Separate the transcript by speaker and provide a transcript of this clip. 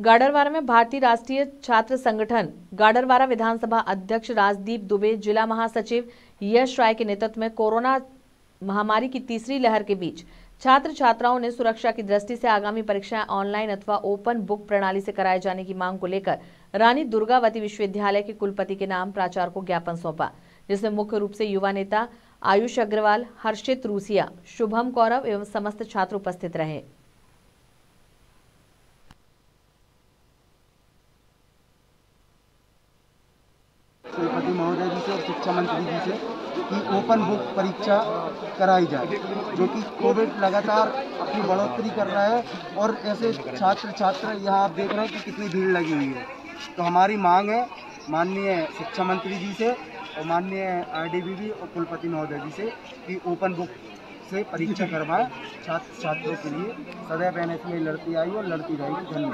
Speaker 1: गाडरवारा में भारतीय राष्ट्रीय छात्र संगठन गाडरवारा विधानसभा अध्यक्ष राजदीप दुबे, जिला महासचिव यश राय के नेतृत्व में कोरोना महामारी की तीसरी लहर के बीच छात्र छात्राओं ने सुरक्षा की दृष्टि से आगामी परीक्षाएँ ऑनलाइन अथवा ओपन बुक प्रणाली से कराए जाने की मांग को लेकर रानी दुर्गावती विश्वविद्यालय के कुलपति के नाम प्राचार्य को ज्ञापन सौंपा, जिसमें मुख्य रूप से युवा नेता आयुष अग्रवाल, हर्षित रूसिया, शुभम कौरव एवं समस्त छात्र उपस्थित रहे।
Speaker 2: कुलपति महोदय जी से और शिक्षा मंत्री जी से कि ओपन बुक परीक्षा कराई जाए, जो कि कोविड लगातार अपनी बढ़ोतरी कर रहा है और ऐसे छात्र छात्र यहाँ आप देख रहे हैं कि कितनी भीड़ लगी हुई है। तो हमारी मांग है, माननीय शिक्षा मंत्री जी से और माननीय आर आईडीबीबी और कुलपति महोदय जी से कि ओपन बुक से परीक्षा करवाएँ छात्र छात्रों के लिए। सदैव एन लड़ती आई और लड़ती रहेगी। धन्यवाद।